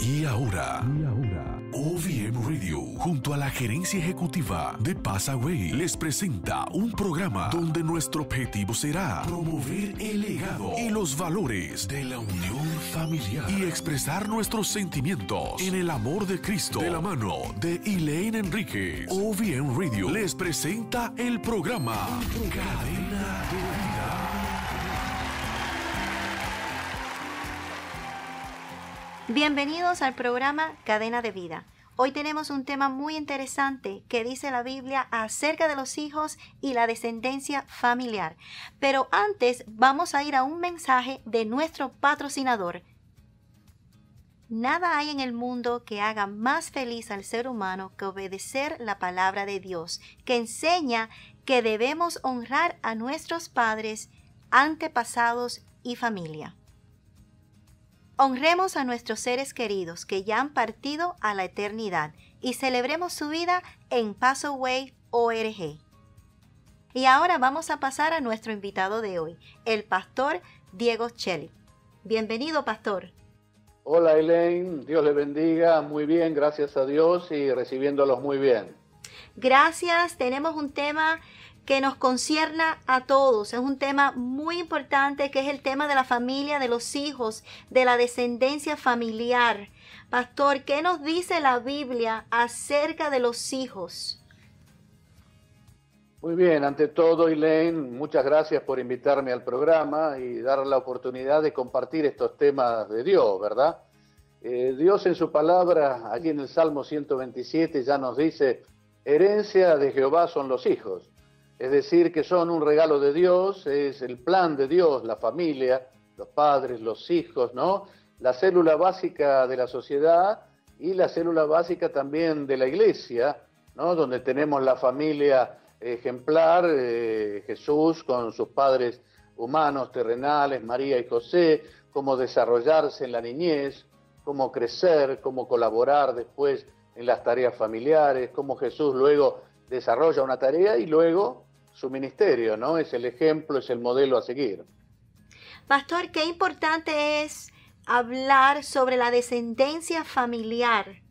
Y ahora, OVM Radio, junto a la gerencia ejecutiva de Passaway, les presenta un programa donde nuestro objetivo será promover el legado y los valores de la unión familiar y expresar nuestros sentimientos en el amor de Cristo de la mano de Elaine Enríquez. OVM Radio les presenta el programa Cadena Bienvenidos al programa Cadena de Vida. Hoy tenemos un tema muy interesante que dice la Biblia acerca de los hijos y la descendencia familiar. Pero antes vamos a ir a un mensaje de nuestro patrocinador. Nada hay en el mundo que haga más feliz al ser humano que obedecer la palabra de Dios, que enseña que debemos honrar a nuestros padres, antepasados y familia. Honremos a nuestros seres queridos que ya han partido a la eternidad y celebremos su vida en Passaway ORG. Y ahora vamos a pasar a nuestro invitado de hoy, el pastor Diego Cheli. Bienvenido, pastor. Hola, Elaine. Dios le bendiga. Muy bien, gracias a Dios y recibiéndolos muy bien. Gracias. Tenemos un tema que nos concierna a todos. Es un tema muy importante que es el tema de la familia, de los hijos, de la descendencia familiar. Pastor, ¿qué nos dice la Biblia acerca de los hijos? Muy bien, ante todo, Elaine, muchas gracias por invitarme al programa y dar la oportunidad de compartir estos temas de Dios, ¿verdad? Eh, Dios en su palabra, allí en el Salmo 127, ya nos dice, herencia de Jehová son los hijos es decir, que son un regalo de Dios, es el plan de Dios, la familia, los padres, los hijos, ¿no? La célula básica de la sociedad y la célula básica también de la iglesia, ¿no? Donde tenemos la familia ejemplar, eh, Jesús con sus padres humanos, terrenales, María y José, cómo desarrollarse en la niñez, cómo crecer, cómo colaborar después en las tareas familiares, cómo Jesús luego desarrolla una tarea y luego su ministerio, ¿no? Es el ejemplo, es el modelo a seguir. Pastor, qué importante es hablar sobre la descendencia familiar,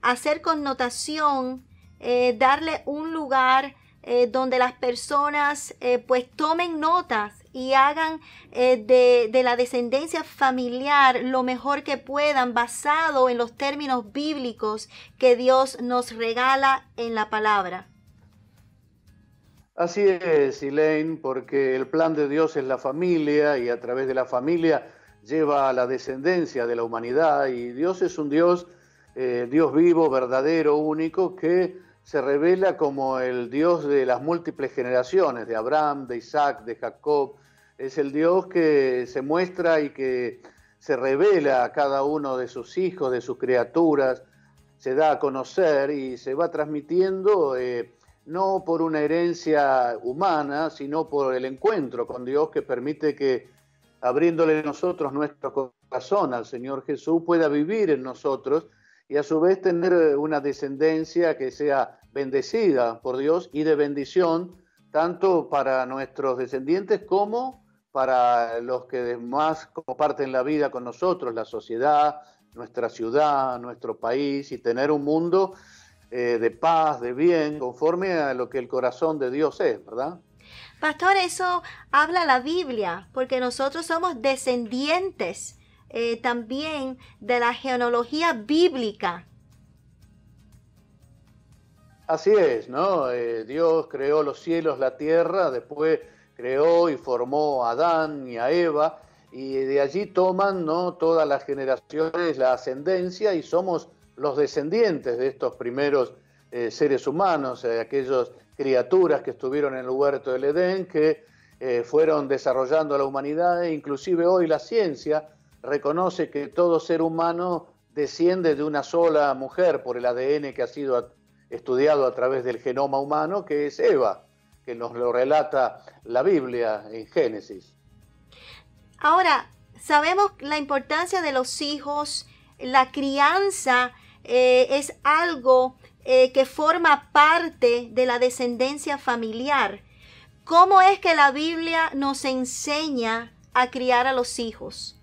hacer connotación, eh, darle un lugar eh, donde las personas eh, pues tomen notas y hagan de, de la descendencia familiar lo mejor que puedan basado en los términos bíblicos que Dios nos regala en la palabra. Así es, Elaine, porque el plan de Dios es la familia y a través de la familia lleva a la descendencia de la humanidad y Dios es un Dios, eh, Dios vivo, verdadero, único, que se revela como el Dios de las múltiples generaciones, de Abraham, de Isaac, de Jacob. Es el Dios que se muestra y que se revela a cada uno de sus hijos, de sus criaturas, se da a conocer y se va transmitiendo. Eh, no por una herencia humana, sino por el encuentro con Dios que permite que abriéndole nosotros nuestro corazón al Señor Jesús pueda vivir en nosotros y a su vez tener una descendencia que sea bendecida por Dios y de bendición tanto para nuestros descendientes como para los que más comparten la vida con nosotros, la sociedad, nuestra ciudad, nuestro país y tener un mundo eh, de paz, de bien, conforme a lo que el corazón de Dios es, ¿verdad? Pastor, eso habla la Biblia, porque nosotros somos descendientes eh, también de la genealogía bíblica. Así es, ¿no? Eh, Dios creó los cielos, la tierra, después creó y formó a Adán y a Eva, y de allí toman, ¿no? Todas las generaciones la ascendencia y somos los descendientes de estos primeros eh, seres humanos, eh, aquellas criaturas que estuvieron en el huerto del Edén, que eh, fueron desarrollando la humanidad e inclusive hoy la ciencia reconoce que todo ser humano desciende de una sola mujer por el ADN que ha sido estudiado a través del genoma humano, que es Eva, que nos lo relata la Biblia en Génesis. Ahora, sabemos la importancia de los hijos, la crianza eh, es algo eh, que forma parte de la descendencia familiar. ¿Cómo es que la Biblia nos enseña a criar a los hijos?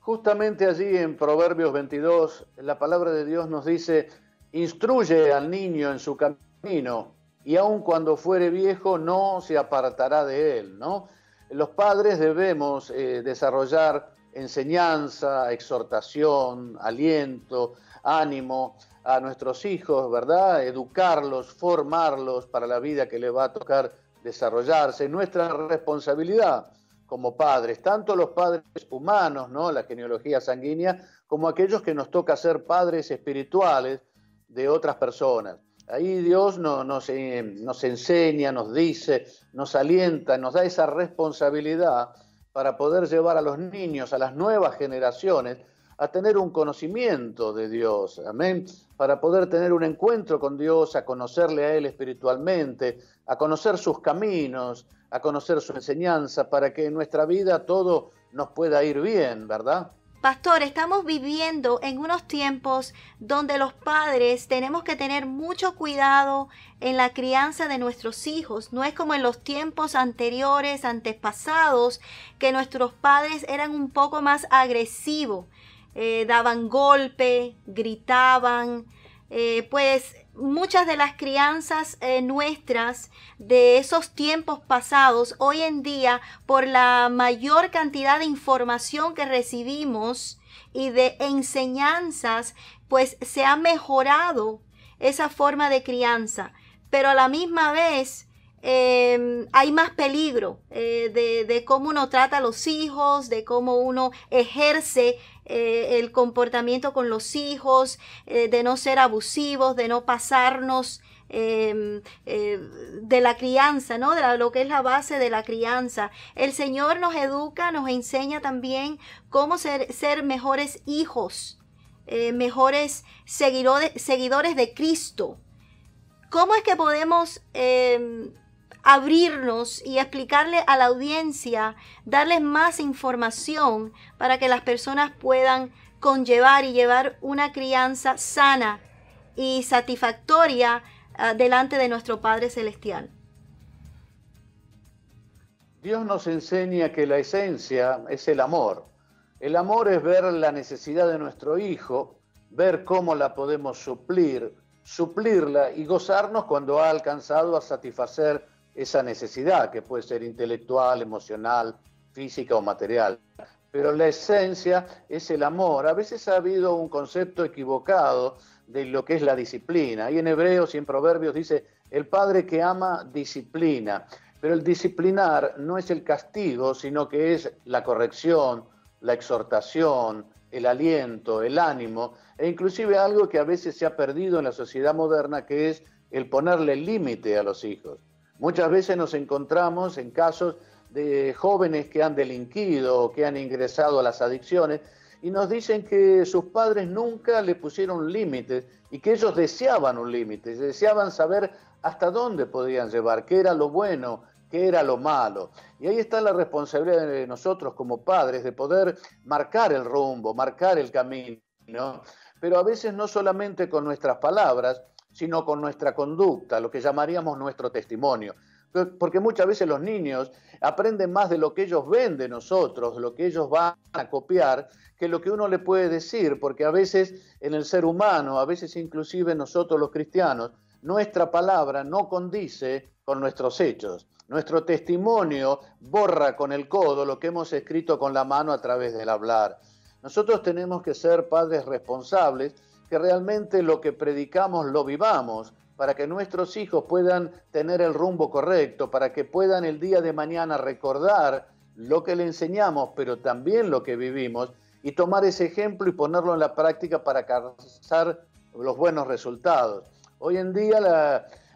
Justamente allí en Proverbios 22, la palabra de Dios nos dice, instruye al niño en su camino y aun cuando fuere viejo no se apartará de él, ¿no? Los padres debemos eh, desarrollar enseñanza, exhortación, aliento, ánimo a nuestros hijos, ¿verdad? Educarlos, formarlos para la vida que le va a tocar desarrollarse. Nuestra responsabilidad como padres, tanto los padres humanos, ¿no? La genealogía sanguínea, como aquellos que nos toca ser padres espirituales de otras personas. Ahí Dios nos, nos enseña, nos dice, nos alienta, nos da esa responsabilidad para poder llevar a los niños, a las nuevas generaciones, a tener un conocimiento de Dios, amén, para poder tener un encuentro con Dios, a conocerle a Él espiritualmente, a conocer sus caminos, a conocer su enseñanza, para que en nuestra vida todo nos pueda ir bien, ¿verdad? Pastor, estamos viviendo en unos tiempos donde los padres tenemos que tener mucho cuidado en la crianza de nuestros hijos. No es como en los tiempos anteriores, antepasados, que nuestros padres eran un poco más agresivos, eh, daban golpe, gritaban, eh, pues muchas de las crianzas eh, nuestras de esos tiempos pasados, hoy en día, por la mayor cantidad de información que recibimos y de enseñanzas, pues se ha mejorado esa forma de crianza. Pero a la misma vez em, hay más peligro eh, de, cómo uno trata a los hijos, de cómo uno ejerce eh, el comportamiento con los hijos, eh, de no ser abusivos, de no pasarnos em, de la crianza, ¿no? De lo que es la base de la crianza. El Señor nos educa, nos enseña también cómo ser, mejores hijos, mejores seguidores, seguidores de Cristo. ¿Cómo es que podemos em, abrirnos y explicarle a la audiencia, darles más información para que las personas puedan conllevar y llevar una crianza sana y satisfactoria ah, delante de nuestro Padre Celestial. Dios nos enseña que la esencia es el amor. El amor es ver la necesidad de nuestro hijo, ver cómo la podemos suplir, suplirla y gozarnos cuando ha alcanzado a satisfacer esa necesidad, que puede ser intelectual, emocional, física o material. Pero la esencia es el amor. A veces ha habido un concepto equivocado de lo que es la disciplina. Y en Hebreos y en Proverbios dice, el padre que ama disciplina. Pero el disciplinar no es el castigo, sino que es la corrección, la exhortación, el aliento, el ánimo, e inclusive algo que a veces se ha perdido en la sociedad moderna, que es el ponerle límite a los hijos. Muchas veces nos encontramos en casos de jóvenes que han delinquido o que han ingresado a las adicciones y nos dicen que sus padres nunca le pusieron límites y que ellos deseaban un límite, deseaban saber hasta dónde podían llevar, qué era lo bueno, qué era lo malo. Y ahí está la responsabilidad de nosotros como padres de poder marcar el rumbo, marcar el camino, pero a veces no solamente con nuestras palabras, sino con nuestra conducta, lo que llamaríamos nuestro testimonio. Porque muchas veces los niños aprenden más de lo que ellos ven de nosotros, de lo que ellos van a copiar, que lo que uno le puede decir, porque a veces en el ser humano, a veces inclusive nosotros los cristianos, nuestra palabra no condice con nuestros hechos. Nuestro testimonio borra con el codo lo que hemos escrito con la mano a través del hablar. Nosotros tenemos que ser padres responsables que realmente lo que predicamos lo vivamos, para que nuestros hijos puedan tener el rumbo correcto, para que puedan el día de mañana recordar lo que le enseñamos, pero también lo que vivimos, y tomar ese ejemplo y ponerlo en la práctica para alcanzar los buenos resultados. Hoy en día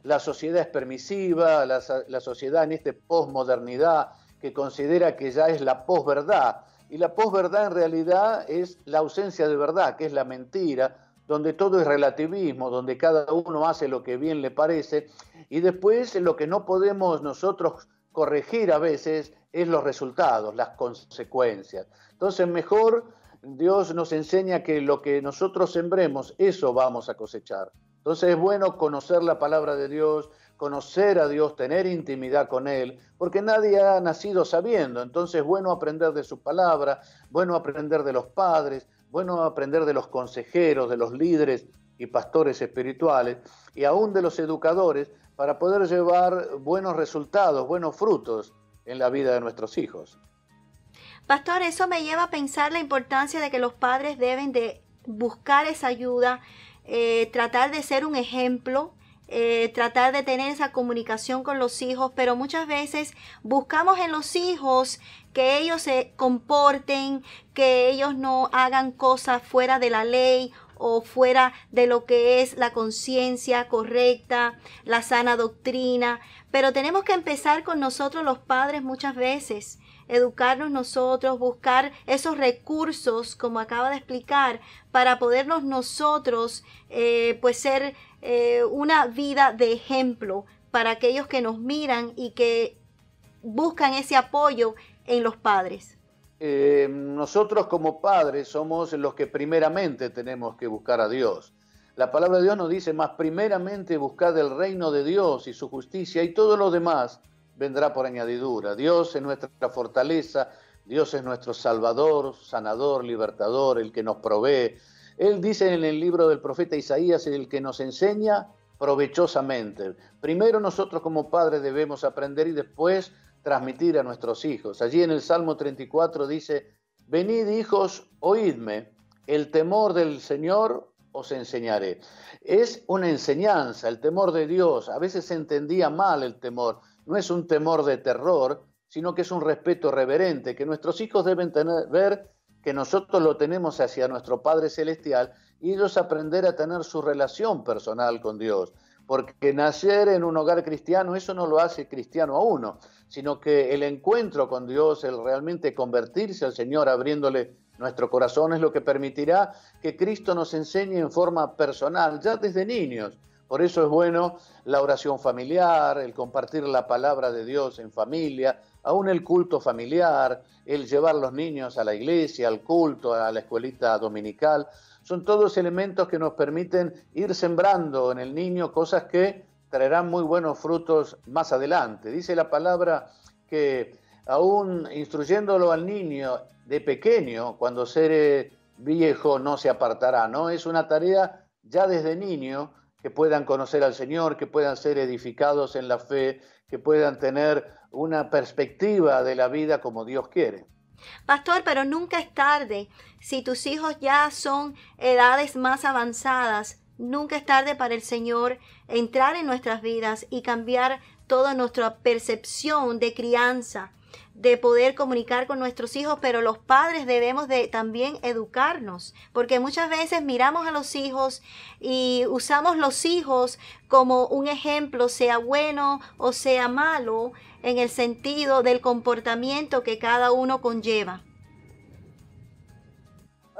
la, sociedad es permisiva, la, la sociedad en esta posmodernidad que considera que ya es la posverdad, y la posverdad en realidad es la ausencia de verdad, que es la mentira, donde todo es relativismo, donde cada uno hace lo que bien le parece, y después lo que no podemos nosotros corregir a veces es los resultados, las consecuencias. Entonces mejor Dios nos enseña que lo que nosotros sembremos, eso vamos a cosechar. Entonces es bueno conocer la palabra de Dios, conocer a Dios, tener intimidad con Él, porque nadie ha nacido sabiendo. Entonces, bueno aprender de su palabra, bueno aprender de los padres, bueno aprender de los consejeros, de los líderes y pastores espirituales, y aún de los educadores, para poder llevar buenos resultados, buenos frutos en la vida de nuestros hijos. Pastor, eso me lleva a pensar la importancia de que los padres deben de buscar esa ayuda, eh, tratar de ser un ejemplo, eh, tratar de tener esa comunicación con los hijos, pero muchas veces buscamos en los hijos que ellos se comporten, que ellos no hagan cosas fuera de la ley o fuera de lo que es la conciencia correcta, la sana doctrina, pero tenemos que empezar con nosotros los padres muchas veces educarnos nosotros, buscar esos recursos, como acaba de explicar, para podernos nosotros, eh, pues ser eh, una vida de ejemplo para aquellos que nos miran y que buscan ese apoyo en los padres. Eh, nosotros como padres somos los que primeramente tenemos que buscar a Dios. La palabra de Dios nos dice, más primeramente buscad el reino de Dios y su justicia y todo lo demás vendrá por añadidura. Dios es nuestra fortaleza, Dios es nuestro Salvador, sanador, libertador, el que nos provee. Él dice en el libro del profeta Isaías, el que nos enseña provechosamente. Primero nosotros como padres debemos aprender y después transmitir a nuestros hijos. Allí en el Salmo 34 dice, venid hijos, oídme, el temor del Señor os enseñaré. Es una enseñanza, el temor de Dios. A veces se entendía mal el temor no es un temor de terror, sino que es un respeto reverente, que nuestros hijos deben tener, ver que nosotros lo tenemos hacia nuestro Padre Celestial y ellos aprender a tener su relación personal con Dios. Porque nacer en un hogar cristiano, eso no lo hace cristiano a uno, sino que el encuentro con Dios, el realmente convertirse al Señor abriéndole nuestro corazón es lo que permitirá que Cristo nos enseñe en forma personal, ya desde niños, por eso es bueno la oración familiar, el compartir la palabra de Dios en familia, aún el culto familiar, el llevar los niños a la iglesia, al culto, a la escuelita dominical. Son todos elementos que nos permiten ir sembrando en el niño cosas que traerán muy buenos frutos más adelante. Dice la palabra que aún instruyéndolo al niño de pequeño, cuando seré viejo no se apartará, ¿no? Es una tarea ya desde niño que puedan conocer al Señor, que puedan ser edificados en la fe, que puedan tener una perspectiva de la vida como Dios quiere. Pastor, pero nunca es tarde. Si tus hijos ya son edades más avanzadas, nunca es tarde para el Señor entrar en nuestras vidas y cambiar toda nuestra percepción de crianza de poder comunicar con nuestros hijos, pero los padres debemos de también educarnos, porque muchas veces miramos a los hijos y usamos los hijos como un ejemplo, sea bueno o sea malo, en el sentido del comportamiento que cada uno conlleva.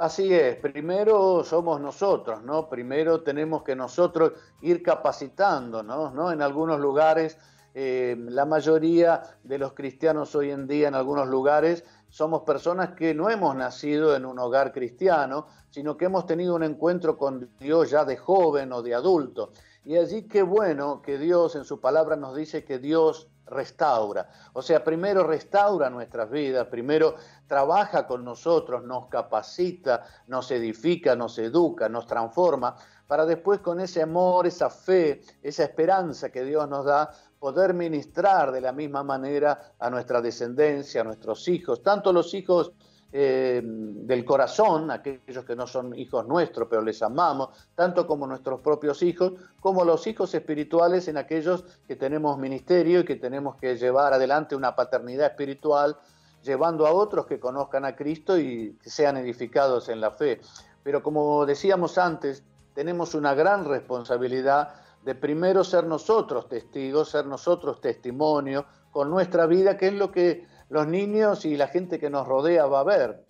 Así es, primero somos nosotros, ¿no? Primero tenemos que nosotros ir capacitándonos, ¿no? En algunos lugares eh, la mayoría de los cristianos hoy en día en algunos lugares somos personas que no hemos nacido en un hogar cristiano, sino que hemos tenido un encuentro con Dios ya de joven o de adulto. Y allí qué bueno que Dios en su palabra nos dice que Dios restaura. O sea, primero restaura nuestras vidas, primero trabaja con nosotros, nos capacita, nos edifica, nos educa, nos transforma, para después con ese amor, esa fe, esa esperanza que Dios nos da, poder ministrar de la misma manera a nuestra descendencia, a nuestros hijos, tanto los hijos eh, del corazón, aquellos que no son hijos nuestros, pero les amamos, tanto como nuestros propios hijos, como los hijos espirituales en aquellos que tenemos ministerio y que tenemos que llevar adelante una paternidad espiritual, llevando a otros que conozcan a Cristo y que sean edificados en la fe. Pero como decíamos antes, tenemos una gran responsabilidad de primero ser nosotros testigos, ser nosotros testimonio con nuestra vida, que es lo que los niños y la gente que nos rodea va a ver.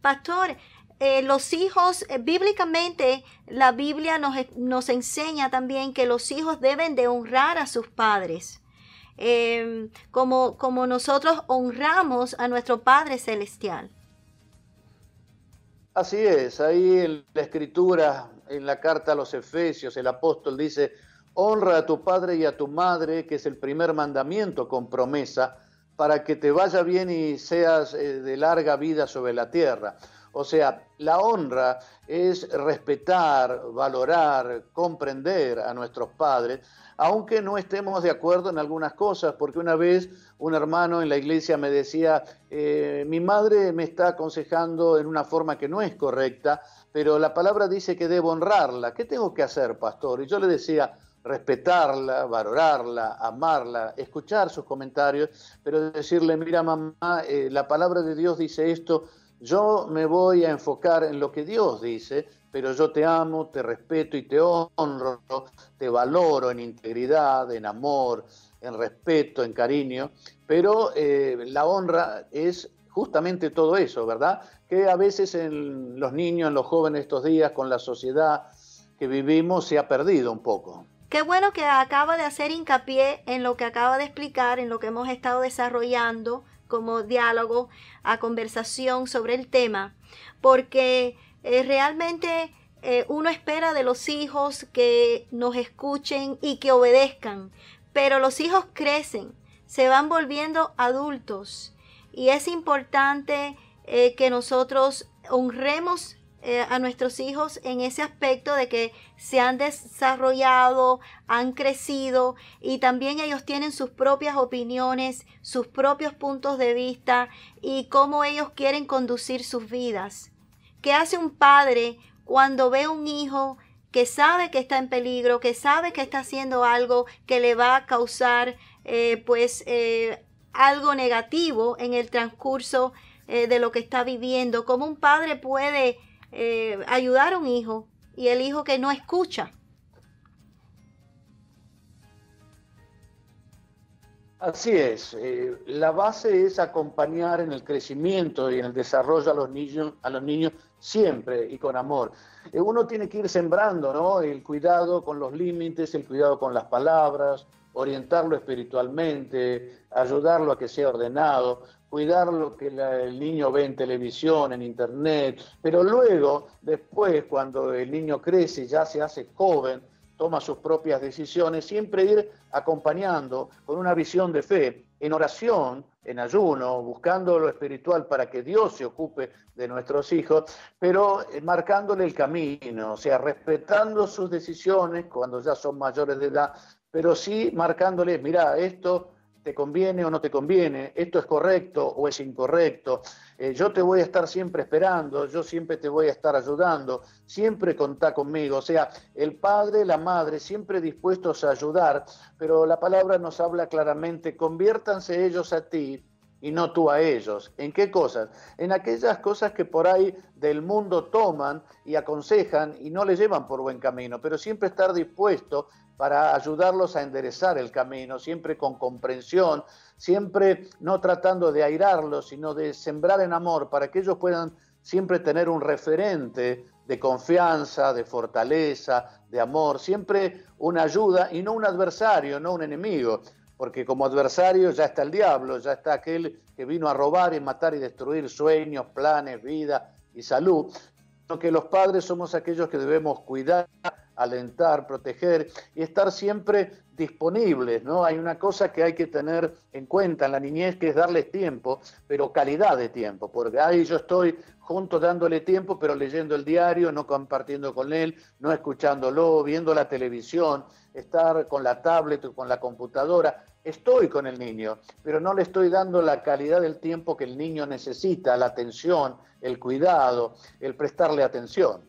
Pastor, eh, los hijos, eh, bíblicamente, la Biblia nos, nos, enseña también que los hijos deben de honrar a sus padres, em, como, como nosotros honramos a nuestro Padre Celestial. Así es, ahí en la escritura en la carta a los Efesios, el apóstol dice, honra a tu padre y a tu madre, que es el primer mandamiento con promesa, para que te vaya bien y seas eh, de larga vida sobre la tierra. O sea, la honra es respetar, valorar, comprender a nuestros padres, aunque no estemos de acuerdo en algunas cosas, porque una vez un hermano en la iglesia me decía, eh, mi madre me está aconsejando en una forma que no es correcta, pero la palabra dice que debo honrarla. ¿Qué tengo que hacer, pastor? Y yo le decía, respetarla, valorarla, amarla, escuchar sus comentarios, pero decirle, mira mamá, eh, la palabra de Dios dice esto, yo me voy a enfocar en lo que Dios dice, pero yo te amo, te respeto y te honro, te valoro en integridad, en amor, en respeto, en cariño, pero eh, la honra es justamente todo eso, ¿verdad? Que a veces en los niños, en los jóvenes estos días, con la sociedad que vivimos, se ha perdido un poco. Qué bueno que acaba de hacer hincapié en lo que acaba de explicar, en lo que hemos estado desarrollando como diálogo a conversación sobre el tema, porque eh, realmente eh, uno espera de los hijos que nos escuchen y que obedezcan, pero los hijos crecen, se van volviendo adultos y es importante eh, que nosotros honremos a nuestros hijos en ese aspecto de que se han desarrollado, han crecido y también ellos tienen sus propias opiniones, sus propios puntos de vista y cómo ellos quieren conducir sus vidas. ¿Qué hace un padre cuando ve un hijo que sabe que está en peligro, que sabe que está haciendo algo que le va a causar eh, pues eh, algo negativo en el transcurso eh, de lo que está viviendo? ¿Cómo un padre puede ayudar a un hijo y el hijo que no escucha? Así es, la base es acompañar en el crecimiento y en el desarrollo a los niños, a los niños siempre y con amor. Eh, uno tiene que ir sembrando, ¿no? El cuidado con los límites, el cuidado con las palabras, orientarlo espiritualmente, ayudarlo a que sea ordenado, cuidar lo que el niño ve en televisión, en internet, pero luego, después, cuando el niño crece y ya se hace joven, toma sus propias decisiones, siempre ir acompañando con una visión de fe, en oración, en ayuno, buscando lo espiritual para que Dios se ocupe de nuestros hijos, pero eh, marcándole el camino, o sea, respetando sus decisiones cuando ya son mayores de edad, pero sí marcándole, mira, esto te conviene o no te conviene, esto es correcto o es incorrecto, eh, yo te voy a estar siempre esperando, yo siempre te voy a estar ayudando, siempre contá conmigo, o sea, el padre, la madre, siempre dispuestos a ayudar, pero la palabra nos habla claramente, conviértanse ellos a ti y no tú a ellos. ¿En qué cosas? En aquellas cosas que por ahí del mundo toman y aconsejan y no le llevan por buen camino, pero siempre estar dispuesto para ayudarlos a enderezar el camino, siempre con comprensión, siempre no tratando de airarlos, sino de sembrar en amor para que ellos puedan siempre tener un referente de confianza, de fortaleza, de amor, siempre una ayuda y no un adversario, no un enemigo, porque como adversario ya está el diablo, ya está aquel que vino a robar y matar y destruir sueños, planes, vida y salud, sino que los padres somos aquellos que debemos cuidar alentar, proteger y estar siempre disponibles, ¿no? Hay una cosa que hay que tener en cuenta en la niñez que es darles tiempo, pero calidad de tiempo, porque ahí yo estoy junto dándole tiempo, pero leyendo el diario, no compartiendo con él, no escuchándolo, viendo la televisión, estar con la tablet o con la computadora. Estoy con el niño, pero no le estoy dando la calidad del tiempo que el niño necesita, la atención, el cuidado, el prestarle atención.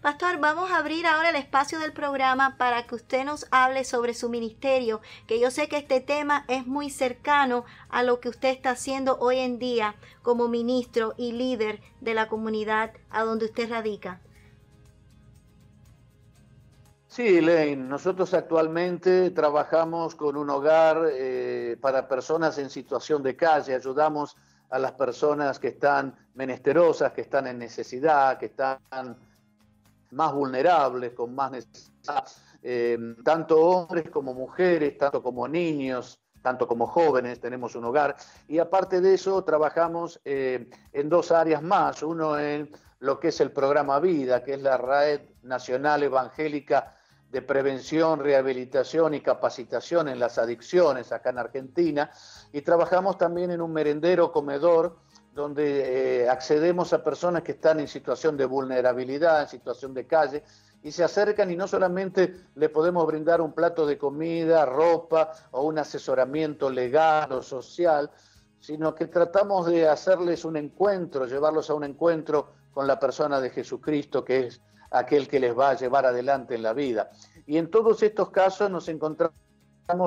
Pastor, vamos a abrir ahora el espacio del programa para que usted nos hable sobre su ministerio, que yo sé que este tema es muy cercano a lo que usted está haciendo hoy en día como ministro y líder de la comunidad a donde usted radica. Sí, Lane, nosotros actualmente trabajamos con un hogar eh, para personas en situación de calle, ayudamos a las personas que están menesterosas, que están en necesidad, que están más vulnerables, con más necesidad, eh, tanto hombres como mujeres, tanto como niños, tanto como jóvenes, tenemos un hogar. Y aparte de eso, trabajamos eh, en dos áreas más. Uno en lo que es el programa Vida, que es la Red Nacional Evangélica de prevención, rehabilitación y capacitación en las adicciones acá en Argentina. Y trabajamos también en un merendero comedor donde eh, accedemos a personas que están en situación de vulnerabilidad, en situación de calle, y se acercan y no solamente le podemos brindar un plato de comida, ropa o un asesoramiento legal o social, sino que tratamos de hacerles un encuentro, llevarlos a un encuentro con la persona de Jesucristo, que es aquel que les va a llevar adelante en la vida. Y en todos estos casos nos encontramos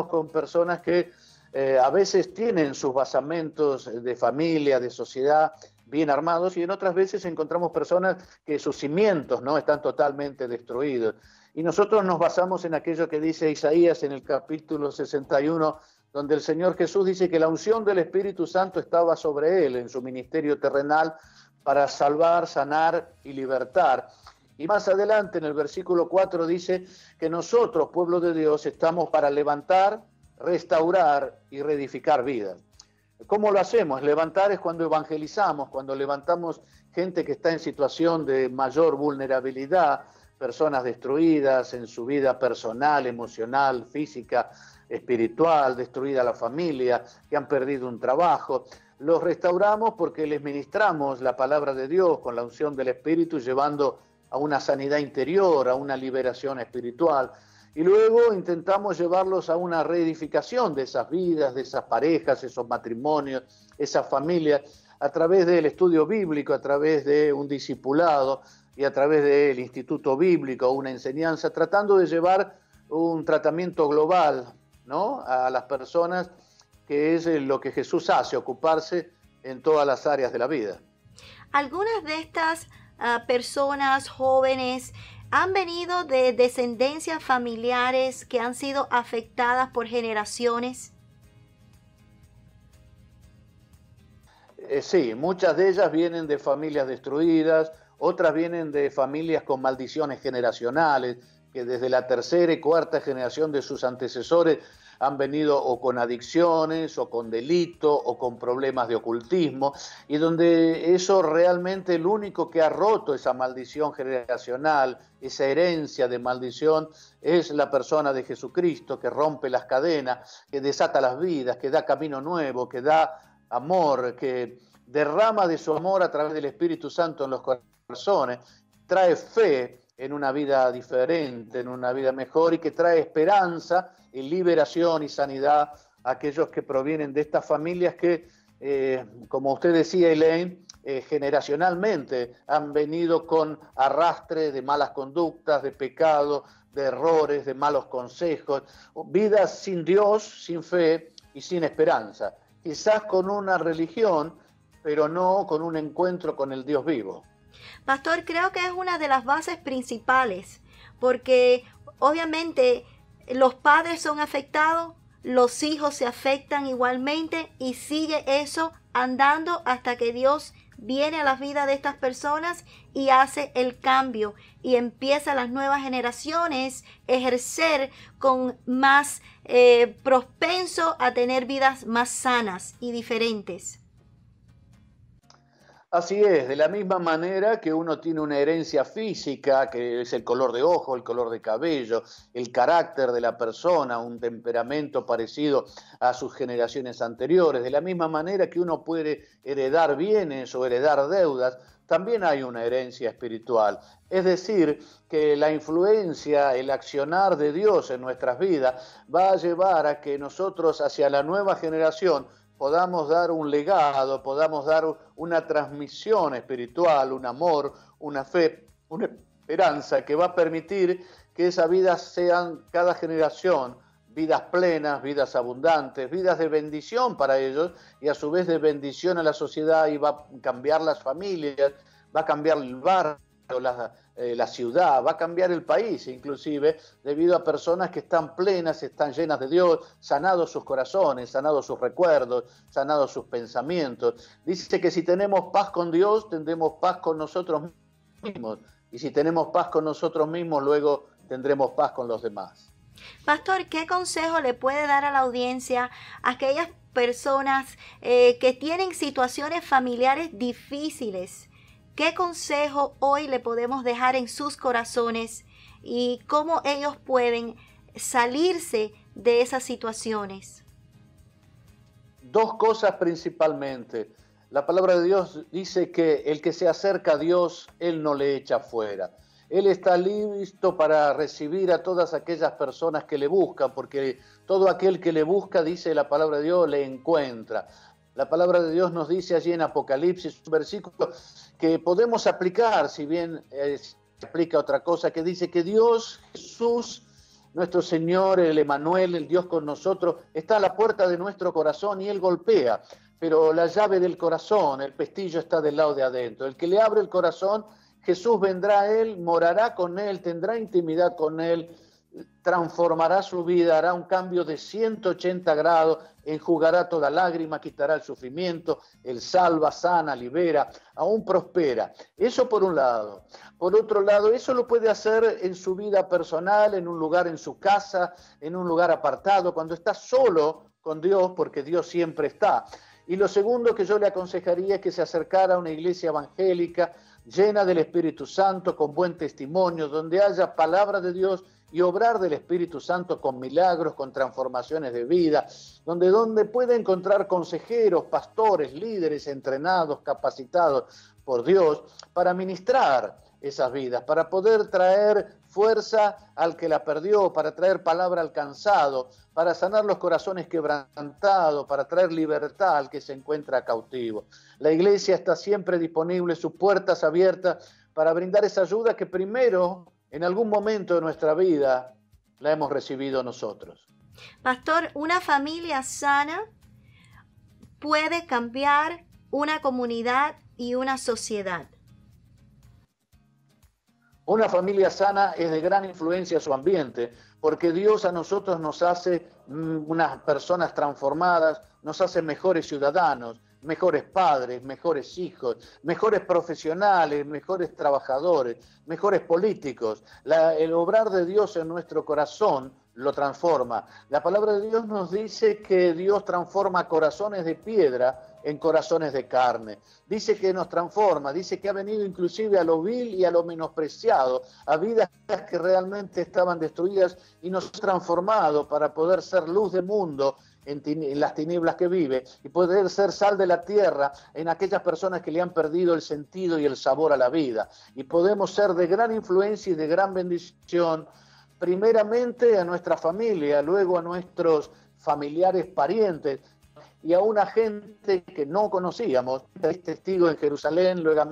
con personas que eh, a veces tienen sus basamentos de familia, de sociedad bien armados y en otras veces encontramos personas que sus cimientos no están totalmente destruidos. Y nosotros nos basamos en aquello que dice Isaías en el capítulo 61, donde el Señor Jesús dice que la unción del Espíritu Santo estaba sobre él en su ministerio terrenal para salvar, sanar y libertar. Y más adelante en el versículo 4 dice que nosotros, pueblo de Dios, estamos para levantar, restaurar y reedificar vidas. ¿Cómo lo hacemos? Levantar es cuando evangelizamos, cuando levantamos gente que está en situación de mayor vulnerabilidad, personas destruidas en su vida personal, emocional, física, espiritual, destruida la familia, que han perdido un trabajo. Los restauramos porque les ministramos la palabra de Dios con la unción del Espíritu, llevando a una sanidad interior, a una liberación espiritual y luego intentamos llevarlos a una reedificación de esas vidas, de esas parejas, esos matrimonios, esas familias, a través del estudio bíblico, a través de un discipulado y a través del instituto bíblico, una enseñanza, tratando de llevar un tratamiento global ¿no? a las personas, que es lo que Jesús hace, ocuparse en todas las áreas de la vida. Algunas de estas ah, personas jóvenes han venido de descendencias familiares que han sido afectadas por generaciones? Eh, sí, muchas de ellas vienen de familias destruidas, otras vienen de familias con maldiciones generacionales, que desde la tercera y cuarta generación de sus antecesores han venido o con adicciones o con delito o con problemas de ocultismo y donde eso realmente el único que ha roto esa maldición generacional, esa herencia de maldición, es la persona de Jesucristo que rompe las cadenas, que desata las vidas, que da camino nuevo, que da amor, que derrama de su amor a través del Espíritu Santo en los corazones, trae fe en una vida diferente, en una vida mejor y que trae esperanza y liberación y sanidad a aquellos que provienen de estas familias que, eh, como usted decía, Elaine, eh, generacionalmente han venido con arrastre de malas conductas, de pecado, de errores, de malos consejos, vidas sin Dios, sin fe y sin esperanza, quizás con una religión, pero no con un encuentro con el Dios vivo. Pastor, creo que es una de las bases principales, porque obviamente los padres son afectados, los hijos se afectan igualmente y sigue eso andando hasta que Dios viene a la vida de estas personas y hace el cambio y empieza las nuevas generaciones ejercer con más eh, propenso a tener vidas más sanas y diferentes. Así es, de la misma manera que uno tiene una herencia física, que es el color de ojo, el color de cabello, el carácter de la persona, un temperamento parecido a sus generaciones anteriores, de la misma manera que uno puede heredar bienes o heredar deudas, también hay una herencia espiritual. Es decir, que la influencia, el accionar de Dios en nuestras vidas va a llevar a que nosotros hacia la nueva generación podamos dar un legado, podamos dar una transmisión espiritual, un amor, una fe, una esperanza que va a permitir que esas vidas sean cada generación vidas plenas, vidas abundantes, vidas de bendición para ellos y a su vez de bendición a la sociedad y va a cambiar las familias, va a cambiar el barrio, eh, la ciudad, va a cambiar el país inclusive, debido a personas que están plenas, están llenas de Dios, sanados sus corazones, sanados sus recuerdos, sanados sus pensamientos. Dice que si tenemos paz con Dios, tendremos paz con nosotros mismos. Y si tenemos paz con nosotros mismos, luego tendremos paz con los demás. Pastor, ¿qué consejo le puede dar a la audiencia a aquellas personas eh, que tienen situaciones familiares difíciles? ¿Qué consejo hoy le podemos dejar en sus corazones y cómo ellos pueden salirse de esas situaciones? Dos cosas principalmente. La palabra de Dios dice que el que se acerca a Dios, Él no le echa fuera. Él está listo para recibir a todas aquellas personas que le buscan, porque todo aquel que le busca, dice la palabra de Dios, le encuentra. La palabra de Dios nos dice allí en Apocalipsis, un versículo que podemos aplicar, si bien eh, se aplica otra cosa, que dice que Dios, Jesús, nuestro Señor, el Emanuel, el Dios con nosotros, está a la puerta de nuestro corazón y Él golpea, pero la llave del corazón, el pestillo está del lado de adentro. El que le abre el corazón, Jesús vendrá a Él, morará con Él, tendrá intimidad con Él, transformará su vida, hará un cambio de 180 grados, enjugará toda lágrima, quitará el sufrimiento, Él salva, sana, libera, aún prospera. Eso por un lado. Por otro lado, eso lo puede hacer en su vida personal, en un lugar en su casa, en un lugar apartado, cuando está solo con Dios, porque Dios siempre está. Y lo segundo que yo le aconsejaría es que se acercara a una iglesia evangélica llena del Espíritu Santo, con buen testimonio, donde haya palabra de Dios y obrar del Espíritu Santo con milagros, con transformaciones de vida, donde, donde pueda encontrar consejeros, pastores, líderes entrenados, capacitados por Dios para ministrar esas vidas, para poder traer fuerza al que la perdió, para traer palabra al cansado, para sanar los corazones quebrantados, para traer libertad al que se encuentra cautivo. La iglesia está siempre disponible, sus puertas abiertas para brindar esa ayuda que primero, en algún momento de nuestra vida, la hemos recibido nosotros. Pastor, una familia sana puede cambiar una comunidad y una sociedad. Una familia sana es de gran influencia a su ambiente, porque Dios a nosotros nos hace mm, unas personas transformadas, nos hace mejores ciudadanos, mejores padres, mejores hijos, mejores profesionales, mejores trabajadores, mejores políticos. el obrar de Dios en nuestro corazón lo transforma. La palabra de Dios nos dice que Dios transforma corazones de piedra en corazones de carne. Dice que nos transforma, dice que ha venido inclusive a lo vil y a lo menospreciado, a vidas que realmente estaban destruidas y nos ha transformado para poder ser luz del mundo en, las tinieblas que vive y poder ser sal de la tierra en aquellas personas que le han perdido el sentido y el sabor a la vida. Y podemos ser de gran influencia y de gran bendición, primeramente a nuestra familia, luego a nuestros familiares, parientes, y a una gente que no conocíamos, es testigo en Jerusalén, luego,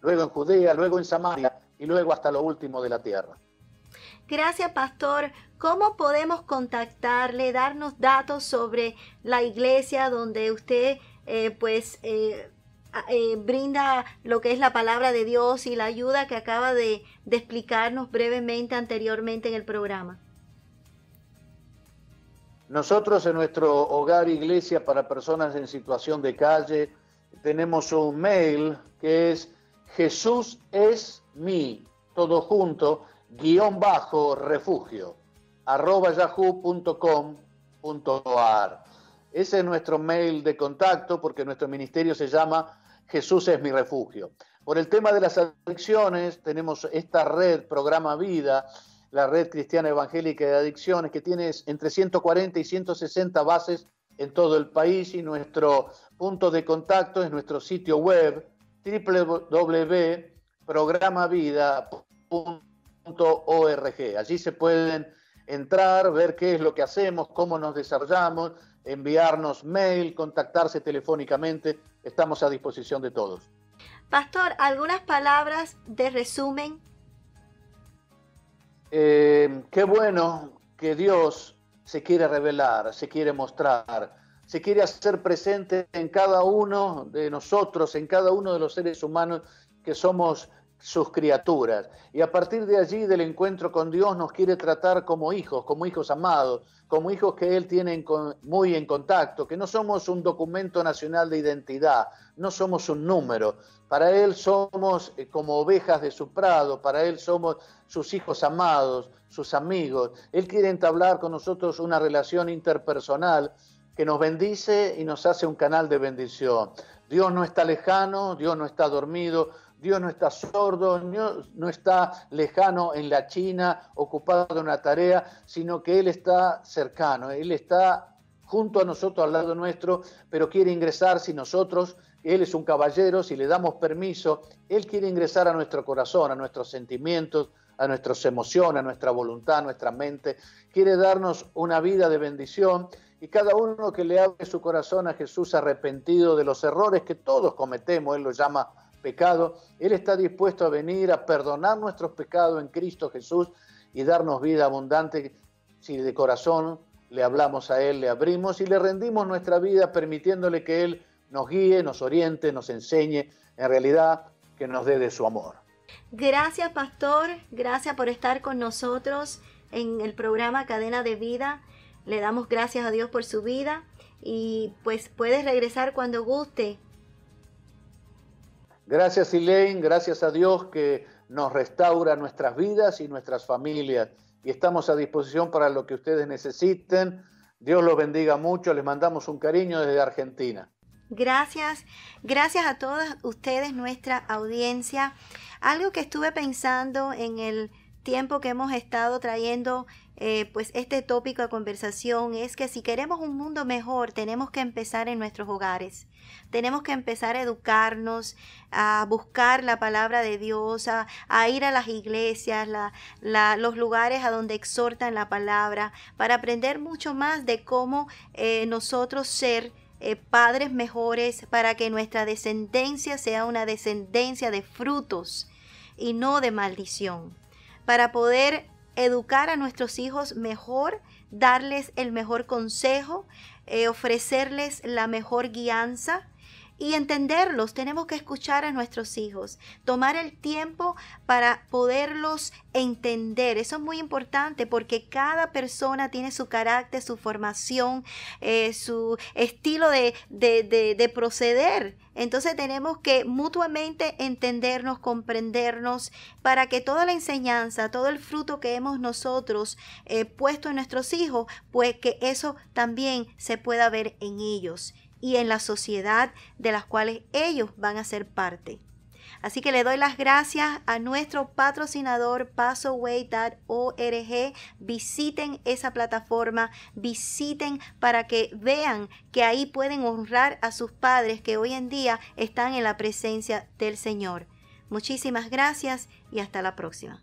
luego en Judea, luego en Samaria y luego hasta lo último de la tierra. Gracias, pastor. ¿Cómo podemos contactarle, darnos datos sobre la iglesia donde usted eh, pues eh, eh, brinda lo que es la palabra de Dios y la ayuda que acaba de explicarnos brevemente anteriormente en el programa? Nosotros en nuestro hogar iglesia para personas en situación de calle tenemos un mail que es Jesús es mi, todo junto, guion bajo refugio, arroba yahoo.com.ar. Ese es nuestro mail de contacto porque nuestro ministerio se llama Jesús es mi refugio. Por el tema de las adicciones, tenemos esta red, Programa Vida, la Red Cristiana Evangélica de Adicciones, que tiene entre 140 y 160 bases en todo el país y nuestro punto de contacto es nuestro sitio web www.programavida.org. Allí se pueden entrar, ver qué es lo que hacemos, cómo nos desarrollamos, enviarnos mail, contactarse telefónicamente. Estamos a disposición de todos. Pastor, algunas palabras de resumen eh, qué bueno que Dios se quiere revelar, se quiere mostrar, se quiere hacer presente en cada uno de nosotros, en cada uno de los seres humanos que somos sus criaturas. Y a partir de allí, del encuentro con Dios, nos quiere tratar como hijos, como hijos amados, como hijos que Él tiene muy en contacto, que no somos un documento nacional de identidad, no somos un número. Para Él somos eh, como ovejas de su prado, para Él somos sus hijos amados, sus amigos. Él quiere entablar con nosotros una relación interpersonal que nos bendice y nos hace un canal de bendición. Dios no está lejano, Dios no está dormido, Dios no está sordo, no, está lejano en la China, ocupado de una tarea, sino que Él está cercano, Él está junto a nosotros, al lado nuestro, pero quiere ingresar si nosotros, Él es un caballero, si le damos permiso, Él quiere ingresar a nuestro corazón, a nuestros sentimientos, a nuestras emociones, a nuestra voluntad, a nuestra mente, quiere darnos una vida de bendición y cada uno que le abre su corazón a Jesús arrepentido de los errores que todos cometemos, Él lo llama pecado, Él está dispuesto a venir a perdonar nuestros pecados en Cristo Jesús y darnos vida abundante si de corazón le hablamos a Él, le abrimos y le rendimos nuestra vida permitiéndole que Él nos guíe, nos oriente, nos enseñe, en realidad que nos dé de su amor. Gracias, pastor. Gracias por estar con nosotros en el programa Cadena de Vida. Le damos gracias a Dios por su vida y pues puedes regresar cuando guste. Gracias, Elaine. Gracias a Dios que nos restaura nuestras vidas y nuestras familias. Y estamos a disposición para lo que ustedes necesiten. Dios los bendiga mucho. Les mandamos un cariño desde Argentina. Gracias, gracias a todas ustedes, nuestra audiencia. Algo que estuve pensando en el tiempo que hemos estado trayendo eh, pues este tópico de conversación es que si queremos un mundo mejor tenemos que empezar en nuestros hogares. Tenemos que empezar a educarnos, a buscar la palabra de Dios, a, ir a las iglesias, los lugares a donde exhortan la palabra, para aprender mucho más de cómo eh, nosotros ser eh, padres mejores para que nuestra descendencia sea una descendencia de frutos y no de maldición. Para poder educar a nuestros hijos mejor, darles el mejor consejo, eh, ofrecerles la mejor guianza y entenderlos. Tenemos que escuchar a nuestros hijos, tomar el tiempo para poderlos entender. Eso es muy importante porque cada persona tiene su carácter, su formación, eh, su estilo de, de proceder. Entonces tenemos que mutuamente entendernos, comprendernos, para que toda la enseñanza, todo el fruto que hemos nosotros eh, puesto en nuestros hijos, pues que eso también se pueda ver en ellos y en la sociedad de las cuales ellos van a ser parte. Así que le doy las gracias a nuestro patrocinador passaway.org. Visiten esa plataforma, visiten para que vean que ahí pueden honrar a sus padres que hoy en día están en la presencia del Señor. Muchísimas gracias y hasta la próxima.